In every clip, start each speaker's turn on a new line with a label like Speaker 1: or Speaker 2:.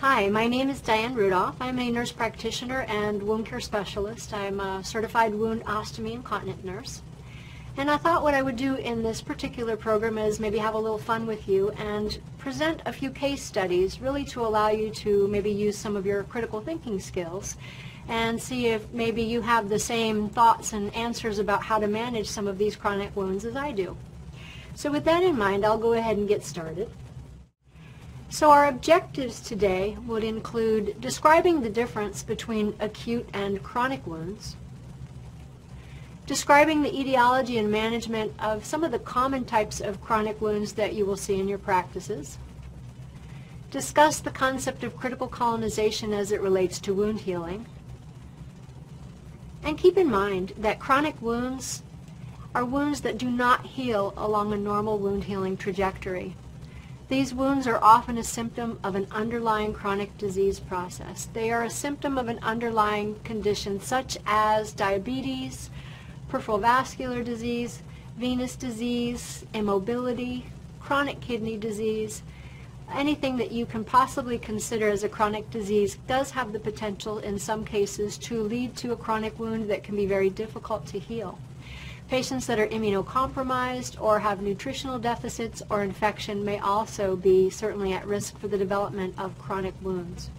Speaker 1: Hi, my name is Dianne Rudolph. I'm a nurse practitioner and wound care specialist. I'm a certified wound ostomy and continent nurse. And I thought what I would do in this particular program is maybe have a little fun with you and present a few case studies really to allow you to maybe use some of your critical thinking skills and see if maybe you have the same thoughts and answers about how to manage some of these chronic wounds as I do. So with that in mind, I'll go ahead and get started. So our objectives today would include describing the difference between acute and chronic wounds, describing the etiology and management of some of the common types of chronic wounds that you will see in your practices, discuss the concept of critical colonization as it relates to wound healing, and keep in mind that chronic wounds are wounds that do not heal along a normal wound healing trajectory. These wounds are often a symptom of an underlying chronic disease process. They are a symptom of an underlying condition such as diabetes, peripheral vascular disease, venous disease, immobility, chronic kidney disease, anything that you can possibly consider as a chronic disease does have the potential in some cases to lead to a chronic wound that can be very difficult to heal. Patients that are immunocompromised or have nutritional deficits or infection may also be certainly at risk for the development of chronic wounds.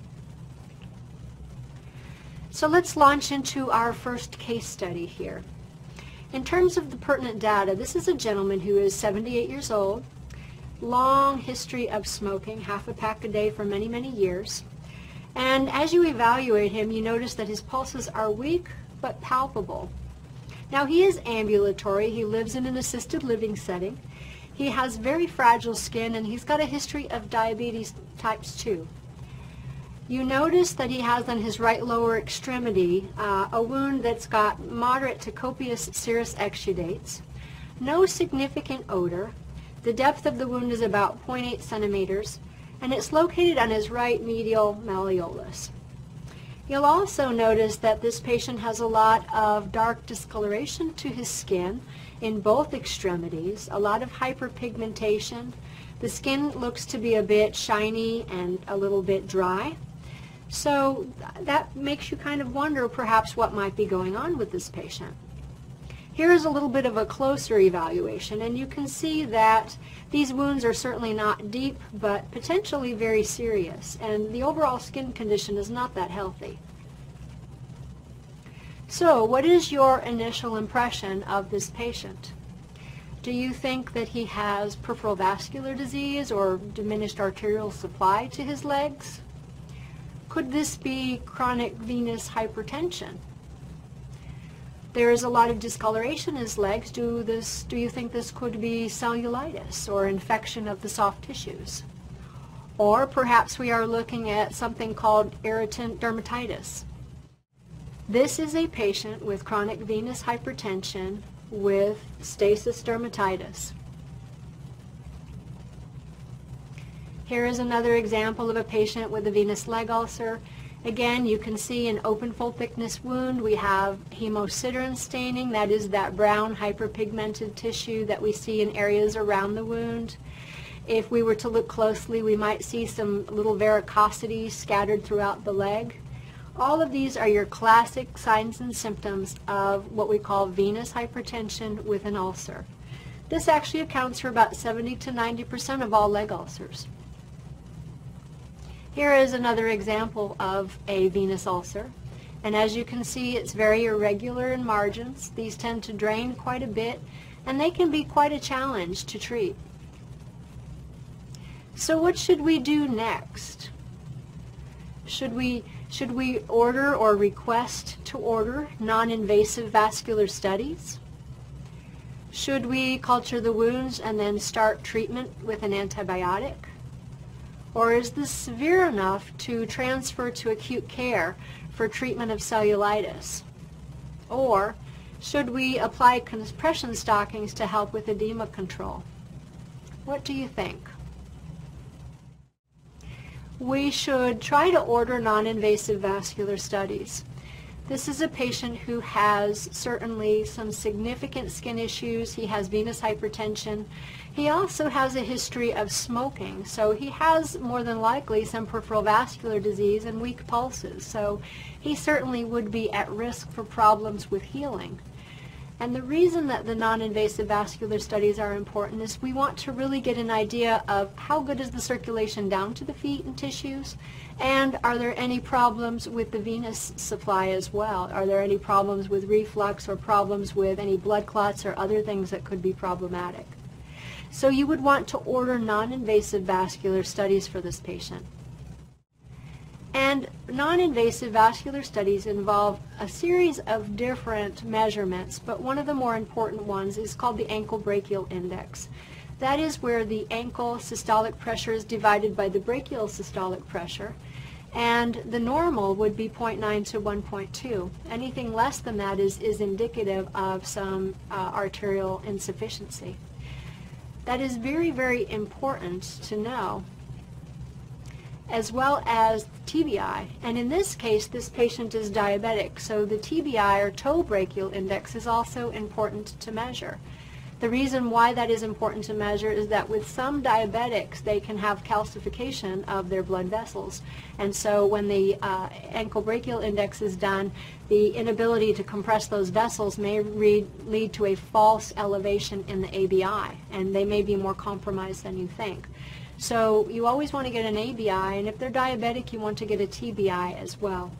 Speaker 1: So let's launch into our first case study here. In terms of the pertinent data, this is a gentleman who is 78 years old, long history of smoking, half a pack a day for many, many years. And as you evaluate him, you notice that his pulses are weak but palpable. Now he is ambulatory. He lives in an assisted living setting. He has very fragile skin and he's got a history of diabetes types 2. You notice that he has on his right lower extremity uh, a wound that's got moderate to copious serous exudates, no significant odor, the depth of the wound is about 0.8 centimeters, and it's located on his right medial malleolus. You'll also notice that this patient has a lot of dark discoloration to his skin in both extremities, a lot of hyperpigmentation. The skin looks to be a bit shiny and a little bit dry. So that makes you kind of wonder perhaps what might be going on with this patient. Here is a little bit of a closer evaluation, and you can see that these wounds are certainly not deep, but potentially very serious, and the overall skin condition is not that healthy. So, what is your initial impression of this patient? Do you think that he has peripheral vascular disease or diminished arterial supply to his legs? Could this be chronic venous hypertension? There is a lot of discoloration in his legs. Do, this, do you think this could be cellulitis or infection of the soft tissues? Or perhaps we are looking at something called irritant dermatitis. This is a patient with chronic venous hypertension with stasis dermatitis. Here is another example of a patient with a venous leg ulcer Again, you can see an open full thickness wound. We have hemosiderin staining, that is that brown hyperpigmented tissue that we see in areas around the wound. If we were to look closely, we might see some little varicosities scattered throughout the leg. All of these are your classic signs and symptoms of what we call venous hypertension with an ulcer. This actually accounts for about 70 to 90% of all leg ulcers. Here is another example of a venous ulcer. And as you can see, it's very irregular in margins. These tend to drain quite a bit, and they can be quite a challenge to treat. So what should we do next? Should we, should we order or request to order non-invasive vascular studies? Should we culture the wounds and then start treatment with an antibiotic? Or is this severe enough to transfer to acute care for treatment of cellulitis? Or should we apply compression stockings to help with edema control? What do you think? We should try to order non-invasive vascular studies. This is a patient who has certainly some significant skin issues. He has venous hypertension. He also has a history of smoking, so he has more than likely some peripheral vascular disease and weak pulses. So he certainly would be at risk for problems with healing. And the reason that the non-invasive vascular studies are important is we want to really get an idea of how good is the circulation down to the feet and tissues, and are there any problems with the venous supply as well? Are there any problems with reflux or problems with any blood clots or other things that could be problematic? So you would want to order non-invasive vascular studies for this patient. And non-invasive vascular studies involve a series of different measurements, but one of the more important ones is called the ankle brachial index. That is where the ankle systolic pressure is divided by the brachial systolic pressure, and the normal would be 0.9 to 1.2. Anything less than that is, is indicative of some uh, arterial insufficiency. That is very, very important to know as well as TBI. And in this case, this patient is diabetic, so the TBI or toe brachial index is also important to measure. The reason why that is important to measure is that with some diabetics, they can have calcification of their blood vessels. And so when the uh, ankle brachial index is done, the inability to compress those vessels may lead to a false elevation in the ABI, and they may be more compromised than you think. So you always want to get an ABI, and if they're diabetic, you want to get a TBI as well.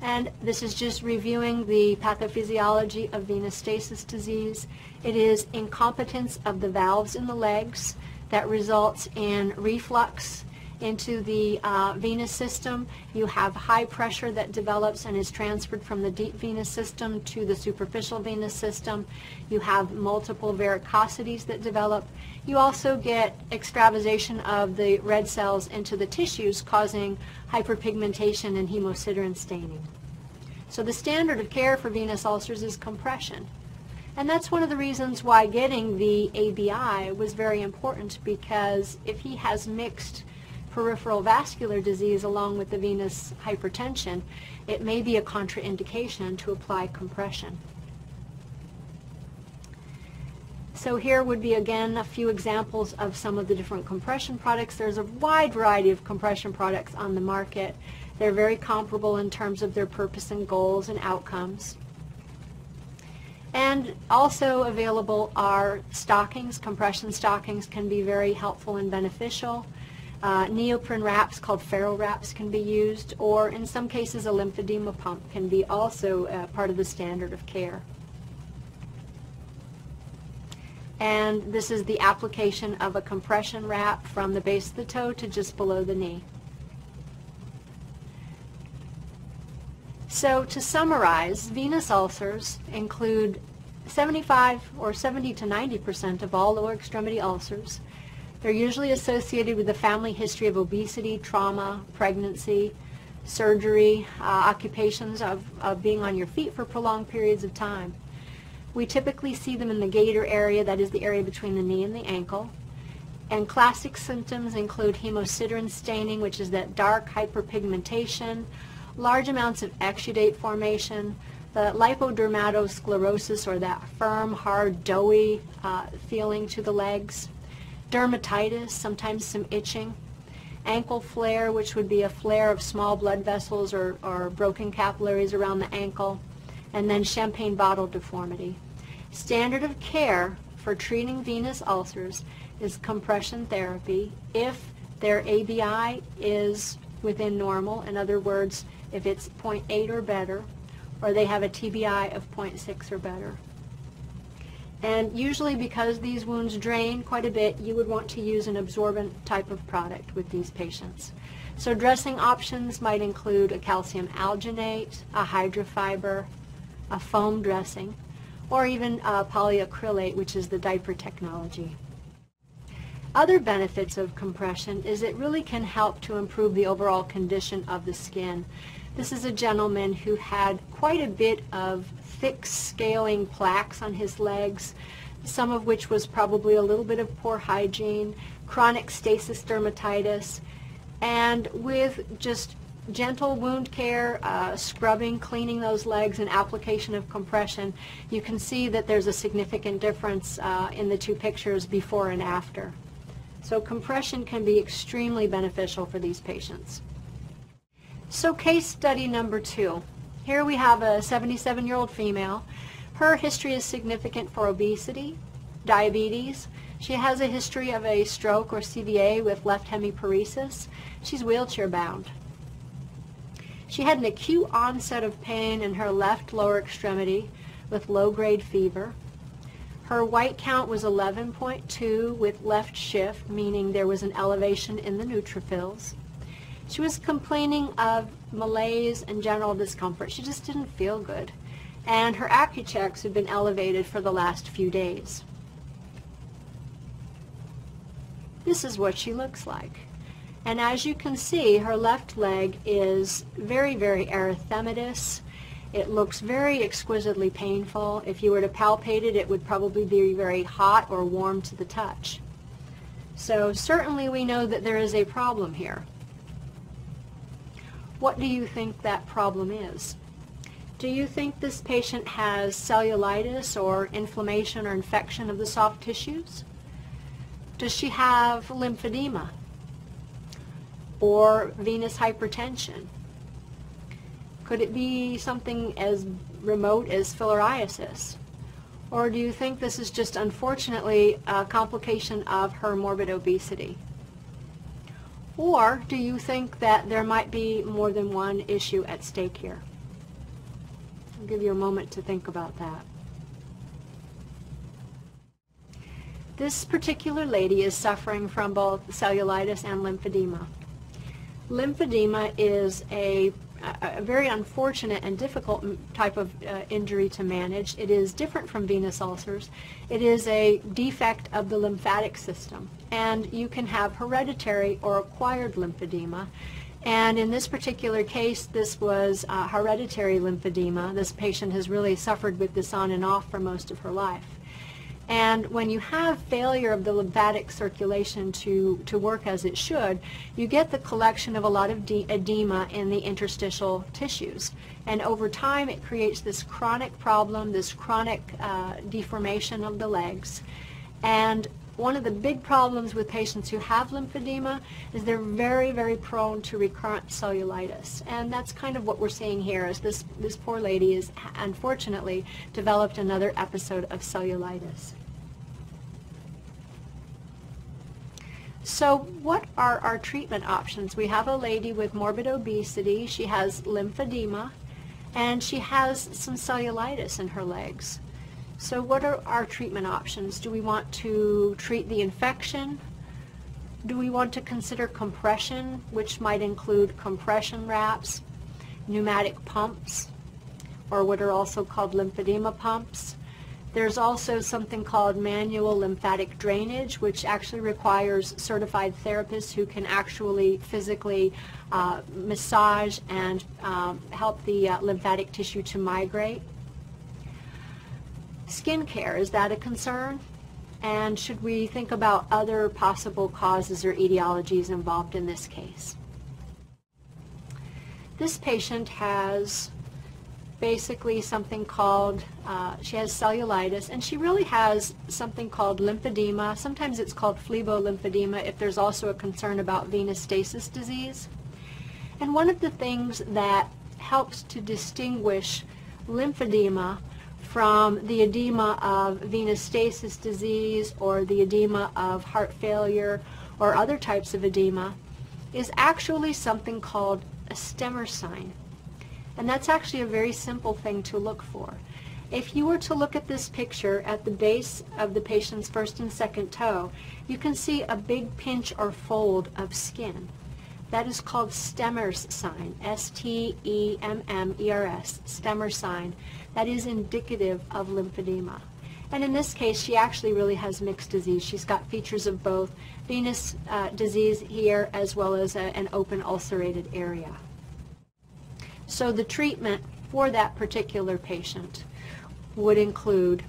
Speaker 1: And this is just reviewing the pathophysiology of venous stasis disease. It is incompetence of the valves in the legs that results in reflux into the uh, venous system. You have high pressure that develops and is transferred from the deep venous system to the superficial venous system. You have multiple varicosities that develop. You also get extravasation of the red cells into the tissues causing hyperpigmentation and hemosiderin staining. So the standard of care for venous ulcers is compression. And that's one of the reasons why getting the ABI was very important because if he has mixed peripheral vascular disease along with the venous hypertension, it may be a contraindication to apply compression. So here would be again a few examples of some of the different compression products. There's a wide variety of compression products on the market. They're very comparable in terms of their purpose and goals and outcomes. And also available are stockings. Compression stockings can be very helpful and beneficial. Uh, neoprene wraps called Farrow wraps can be used, or in some cases a lymphedema pump can be also uh, part of the standard of care. And this is the application of a compression wrap from the base of the toe to just below the knee. So to summarize, venous ulcers include 75 or 70 to 90 percent of all lower extremity ulcers. They're usually associated with a family history of obesity, trauma, pregnancy, surgery, uh, occupations of, of being on your feet for prolonged periods of time. We typically see them in the gaiter area, that is the area between the knee and the ankle. And classic symptoms include hemosiderin staining, which is that dark hyperpigmentation, large amounts of exudate formation, the lipodermatosclerosis, or that firm, hard, doughy uh, feeling to the legs, dermatitis, sometimes some itching, ankle flare, which would be a flare of small blood vessels or, or broken capillaries around the ankle, and then champagne bottle deformity. Standard of care for treating venous ulcers is compression therapy if their ABI is within normal, in other words, if it's 0.8 or better, or they have a TBI of 0.6 or better. And usually because these wounds drain quite a bit, you would want to use an absorbent type of product with these patients. So dressing options might include a calcium alginate, a hydrofiber, a foam dressing, or even a polyacrylate, which is the diaper technology. Other benefits of compression is it really can help to improve the overall condition of the skin. This is a gentleman who had quite a bit of thick scaling plaques on his legs, some of which was probably a little bit of poor hygiene, chronic stasis dermatitis, and with just gentle wound care, uh, scrubbing, cleaning those legs, and application of compression, you can see that there's a significant difference uh, in the two pictures before and after. So compression can be extremely beneficial for these patients. So case study number two. Here we have a 77-year-old female. Her history is significant for obesity, diabetes. She has a history of a stroke or CVA with left hemiparesis. She's wheelchair bound. She had an acute onset of pain in her left lower extremity with low-grade fever. Her white count was 11.2 with left shift, meaning there was an elevation in the neutrophils. She was complaining of malaise and general discomfort. She just didn't feel good. And her Accu-Checks had been elevated for the last few days. This is what she looks like. And as you can see, her left leg is very, very erythematous. It looks very exquisitely painful. If you were to palpate it, it would probably be very hot or warm to the touch. So certainly we know that there is a problem here. What do you think that problem is? Do you think this patient has cellulitis or inflammation or infection of the soft tissues? Does she have lymphedema? or venous hypertension? Could it be something as remote as filariasis? Or do you think this is just unfortunately a complication of her morbid obesity? Or do you think that there might be more than one issue at stake here? I'll give you a moment to think about that. This particular lady is suffering from both cellulitis and lymphedema. Lymphedema is a, a very unfortunate and difficult type of uh, injury to manage. It is different from venous ulcers. It is a defect of the lymphatic system. And you can have hereditary or acquired lymphedema. And in this particular case, this was uh, hereditary lymphedema. This patient has really suffered with this on and off for most of her life. And when you have failure of the lymphatic circulation to, to work as it should, you get the collection of a lot of edema in the interstitial tissues. And over time, it creates this chronic problem, this chronic uh, deformation of the legs. And one of the big problems with patients who have lymphedema is they're very, very prone to recurrent cellulitis. And that's kind of what we're seeing here is this, this poor lady is unfortunately developed another episode of cellulitis. So what are our treatment options? We have a lady with morbid obesity. She has lymphedema and she has some cellulitis in her legs. So what are our treatment options? Do we want to treat the infection? Do we want to consider compression, which might include compression wraps, pneumatic pumps, or what are also called lymphedema pumps? There's also something called manual lymphatic drainage, which actually requires certified therapists who can actually physically uh, massage and um, help the uh, lymphatic tissue to migrate. Skin care, is that a concern? And should we think about other possible causes or etiologies involved in this case? This patient has basically something called, uh, she has cellulitis, and she really has something called lymphedema. Sometimes it's called phlebolymphedema if there's also a concern about venous stasis disease. And one of the things that helps to distinguish lymphedema from the edema of venous stasis disease or the edema of heart failure or other types of edema is actually something called a Stemmer sign. And that's actually a very simple thing to look for. If you were to look at this picture at the base of the patient's first and second toe, you can see a big pinch or fold of skin. That is called Stemmer's sign, S-T-E-M-M-E-R-S, Stemmer sign that is indicative of lymphedema. And in this case, she actually really has mixed disease. She's got features of both venous uh, disease here as well as a, an open ulcerated area. So the treatment for that particular patient would include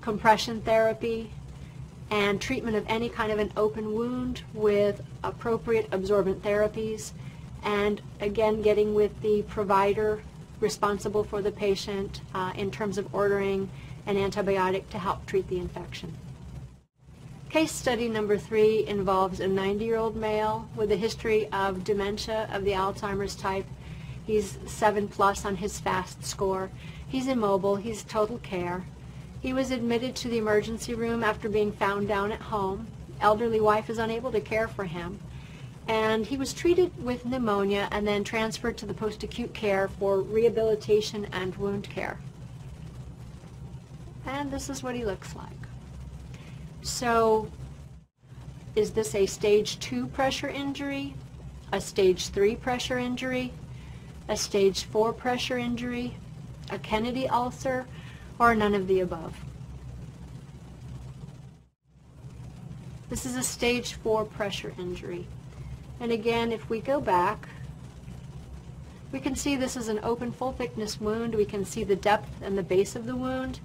Speaker 1: compression therapy and treatment of any kind of an open wound with appropriate absorbent therapies and again getting with the provider responsible for the patient uh, in terms of ordering an antibiotic to help treat the infection. Case study number three involves a 90-year-old male with a history of dementia of the Alzheimer's type. He's 7 plus on his FAST score. He's immobile. He's total care. He was admitted to the emergency room after being found down at home. Elderly wife is unable to care for him. And he was treated with pneumonia and then transferred to the post-acute care for rehabilitation and wound care. And this is what he looks like. So is this a stage 2 pressure injury, a stage 3 pressure injury, a stage 4 pressure injury, a Kennedy ulcer, or none of the above? This is a stage 4 pressure injury. And again, if we go back, we can see this is an open full thickness wound. We can see the depth and the base of the wound.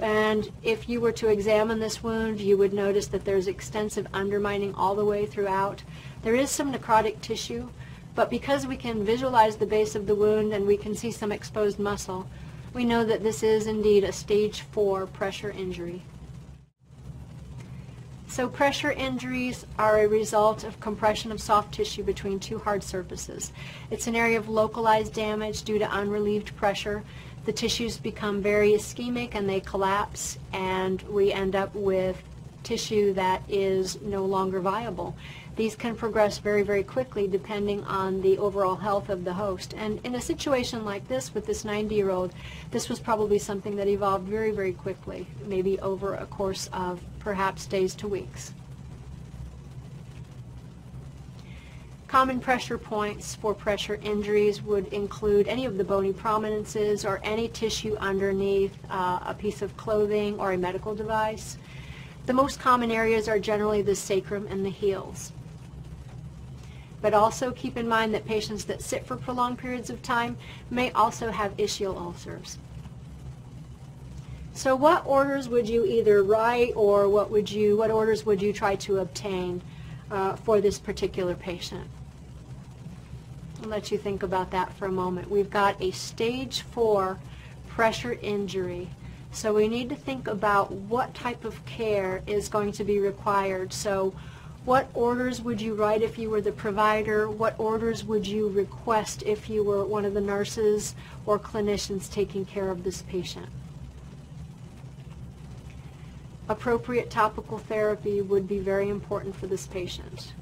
Speaker 1: And if you were to examine this wound, you would notice that there's extensive undermining all the way throughout. There is some necrotic tissue, but because we can visualize the base of the wound and we can see some exposed muscle, we know that this is indeed a stage 4 pressure injury. So pressure injuries are a result of compression of soft tissue between two hard surfaces. It's an area of localized damage due to unrelieved pressure the tissues become very ischemic and they collapse and we end up with tissue that is no longer viable. These can progress very, very quickly depending on the overall health of the host. And in a situation like this with this 90-year-old, this was probably something that evolved very, very quickly, maybe over a course of perhaps days to weeks. Common pressure points for pressure injuries would include any of the bony prominences or any tissue underneath uh, a piece of clothing or a medical device. The most common areas are generally the sacrum and the heels. But also keep in mind that patients that sit for prolonged periods of time may also have ischial ulcers. So what orders would you either write or what would you, what orders would you try to obtain uh, for this particular patient? I'll let you think about that for a moment. We've got a stage four pressure injury. So we need to think about what type of care is going to be required. So what orders would you write if you were the provider? What orders would you request if you were one of the nurses or clinicians taking care of this patient? Appropriate topical therapy would be very important for this patient.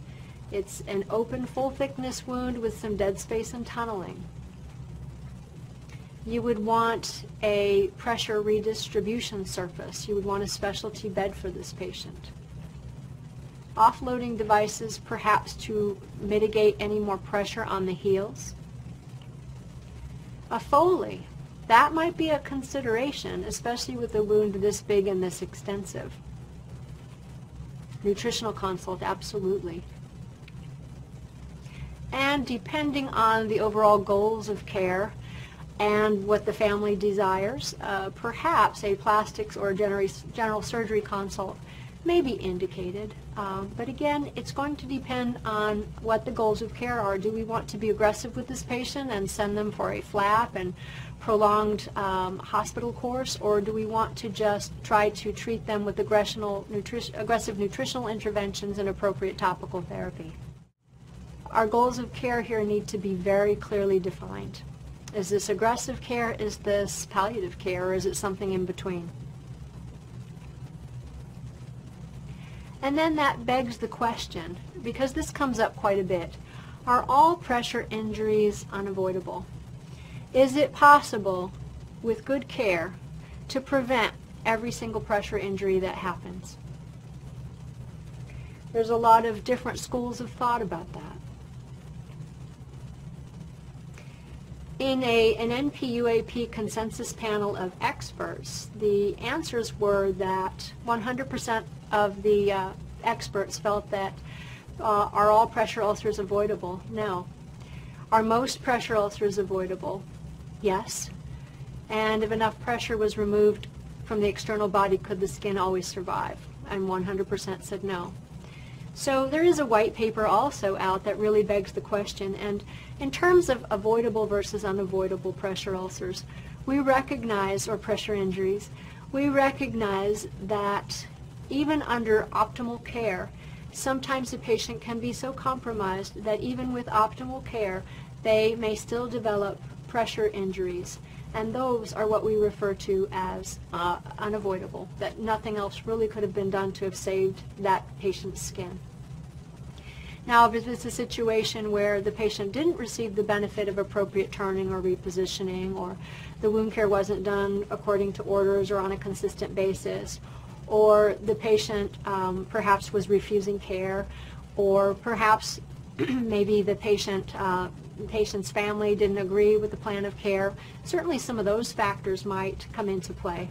Speaker 1: It's an open full thickness wound with some dead space and tunneling. You would want a pressure redistribution surface. You would want a specialty bed for this patient. Offloading devices perhaps to mitigate any more pressure on the heels. A Foley, that might be a consideration, especially with a wound this big and this extensive. Nutritional consult, absolutely and depending on the overall goals of care and what the family desires, uh, perhaps a plastics or general surgery consult may be indicated. Um, but again, it's going to depend on what the goals of care are. Do we want to be aggressive with this patient and send them for a flap and prolonged um, hospital course, or do we want to just try to treat them with nutri aggressive nutritional interventions and appropriate topical therapy? Our goals of care here need to be very clearly defined. Is this aggressive care? Is this palliative care? Or is it something in between? And then that begs the question, because this comes up quite a bit, are all pressure injuries unavoidable? Is it possible, with good care, to prevent every single pressure injury that happens? There's a lot of different schools of thought about that. In a, an NPUAP consensus panel of experts, the answers were that 100% of the uh, experts felt that uh, are all pressure ulcers avoidable? No. Are most pressure ulcers avoidable? Yes. And if enough pressure was removed from the external body, could the skin always survive? And 100% said no. So there is a white paper also out that really begs the question. And in terms of avoidable versus unavoidable pressure ulcers, we recognize, or pressure injuries, we recognize that even under optimal care, sometimes the patient can be so compromised that even with optimal care, they may still develop pressure injuries. And those are what we refer to as uh, unavoidable, that nothing else really could have been done to have saved that patient's skin. Now, if it's a situation where the patient didn't receive the benefit of appropriate turning or repositioning, or the wound care wasn't done according to orders or on a consistent basis, or the patient um, perhaps was refusing care, or perhaps maybe the patient uh, patient's family didn't agree with the plan of care. Certainly some of those factors might come into play.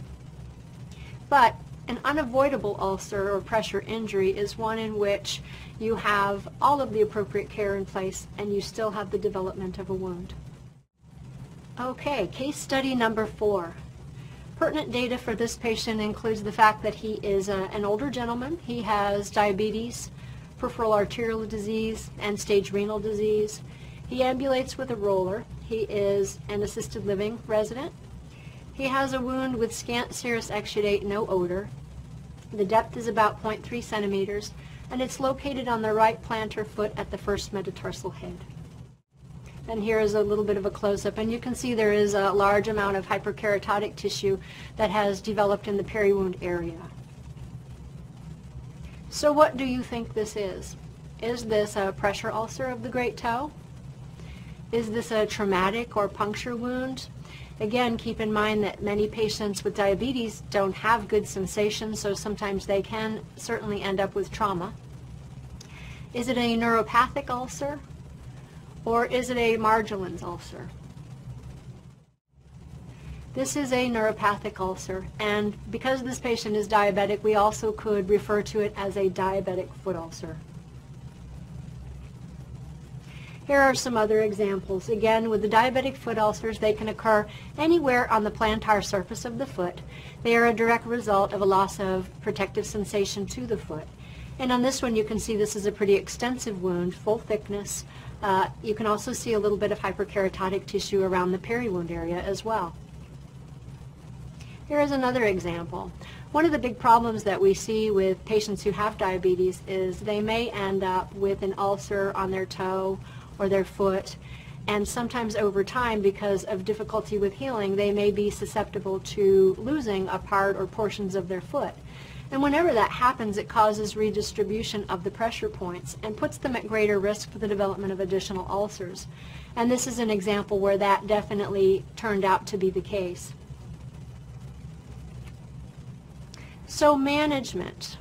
Speaker 1: But an unavoidable ulcer or pressure injury is one in which you have all of the appropriate care in place and you still have the development of a wound. Okay, case study number four. Pertinent data for this patient includes the fact that he is a, an older gentleman. He has diabetes, peripheral arterial disease, and stage renal disease. He ambulates with a roller. He is an assisted living resident. He has a wound with scant serous exudate, no odor. The depth is about 0.3 centimeters, and it's located on the right plantar foot at the first metatarsal head. And here is a little bit of a close-up, and you can see there is a large amount of hyperkeratotic tissue that has developed in the peri-wound area. So what do you think this is? Is this a pressure ulcer of the great toe? Is this a traumatic or puncture wound? Again, keep in mind that many patients with diabetes don't have good sensation, so sometimes they can certainly end up with trauma. Is it a neuropathic ulcer? Or is it a Marjolin's ulcer? This is a neuropathic ulcer, and because this patient is diabetic, we also could refer to it as a diabetic foot ulcer. Here are some other examples. Again, with the diabetic foot ulcers, they can occur anywhere on the plantar surface of the foot. They are a direct result of a loss of protective sensation to the foot. And on this one, you can see this is a pretty extensive wound, full thickness. Uh, you can also see a little bit of hyperkeratotic tissue around the peri-wound area as well. Here is another example. One of the big problems that we see with patients who have diabetes is they may end up with an ulcer on their toe or their foot. And sometimes over time, because of difficulty with healing, they may be susceptible to losing a part or portions of their foot. And whenever that happens, it causes redistribution of the pressure points and puts them at greater risk for the development of additional ulcers. And this is an example where that definitely turned out to be the case. So management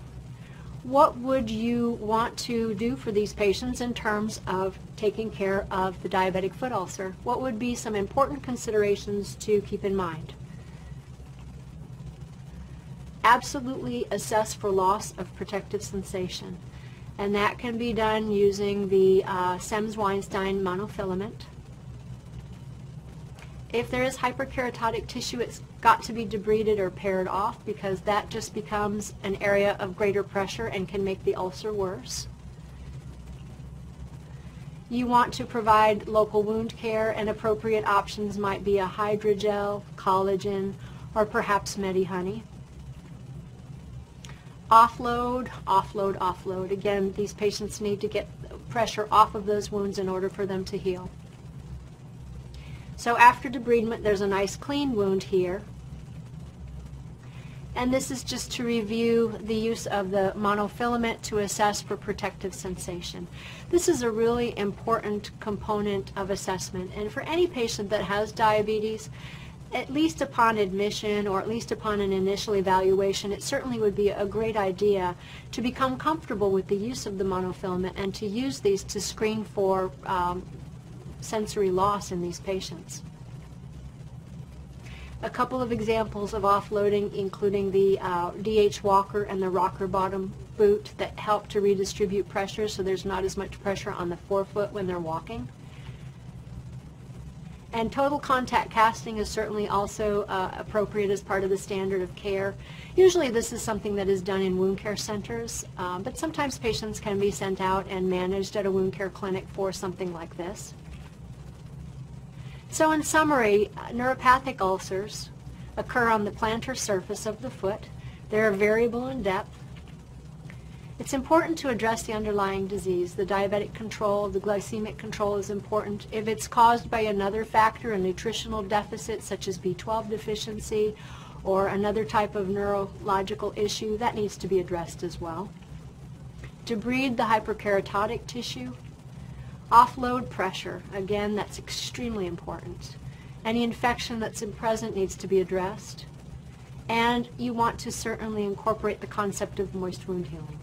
Speaker 1: what would you want to do for these patients in terms of taking care of the diabetic foot ulcer? What would be some important considerations to keep in mind? Absolutely assess for loss of protective sensation. And that can be done using the uh, Semmes-Weinstein monofilament. If there is hyperkeratotic tissue, it's got to be debrided or pared off because that just becomes an area of greater pressure and can make the ulcer worse. You want to provide local wound care and appropriate options might be a hydrogel, collagen, or perhaps Medihoney. Offload, offload, offload. Again, these patients need to get pressure off of those wounds in order for them to heal. So after debridement, there's a nice clean wound here. And this is just to review the use of the monofilament to assess for protective sensation. This is a really important component of assessment. And for any patient that has diabetes, at least upon admission or at least upon an initial evaluation, it certainly would be a great idea to become comfortable with the use of the monofilament and to use these to screen for um, sensory loss in these patients. A couple of examples of offloading including the uh, DH Walker and the rocker bottom boot that help to redistribute pressure so there's not as much pressure on the forefoot when they're walking. And total contact casting is certainly also uh, appropriate as part of the standard of care. Usually this is something that is done in wound care centers, um, but sometimes patients can be sent out and managed at a wound care clinic for something like this. So in summary, neuropathic ulcers occur on the plantar surface of the foot. They are variable in depth. It's important to address the underlying disease. The diabetic control, the glycemic control is important. If it's caused by another factor, a nutritional deficit such as B12 deficiency or another type of neurological issue, that needs to be addressed as well. Debride the hyperkeratotic tissue. Offload pressure, again, that's extremely important. Any infection that's present needs to be addressed. And you want to certainly incorporate the concept of moist wound healing.